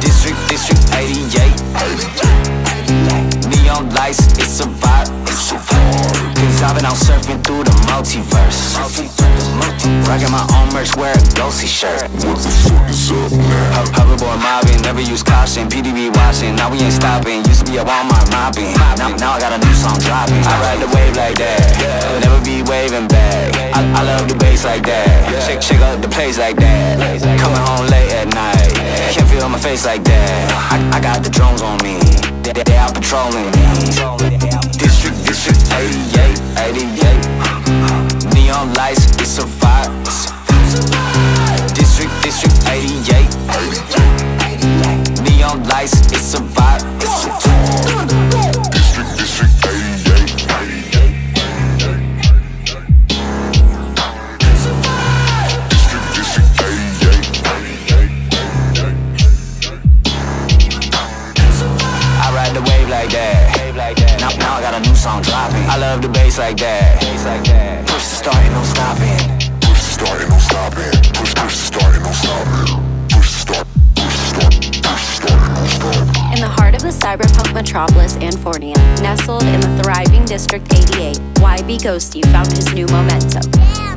District, District 88. Neon lights, it's a vibe. It's a vibe. Cause I've been out surfing through the multiverse. Rockin' my own merch, wear a ghosty shirt. What the fuck is up now? Hoverboard mobbing, never use caution. PDB watching, now we ain't stopping. Used to be a Walmart mobbing. Now, now I got a new song dropping. I ride the wave like that. Never be waving back. I, love the bass like that. Shake, shake up the place like that. Coming home late at night. Can't feel my face like that. I, I got the drones on me. They, they, they out patrolling me. District, District 88, 88. Neon lights, it's a wave like that. Now, now I got a new song dropping. I love the bass like that. Push the start, ain't no stopping. Push the start, ain't no stopping. Push, push the start, ain't no stopping. Push the start, push the start, push the start, ain't no stopping. In the heart of the cyberpunk metropolis Anfornia, nestled in the thriving District 88, YB Ghosty found his new momentum.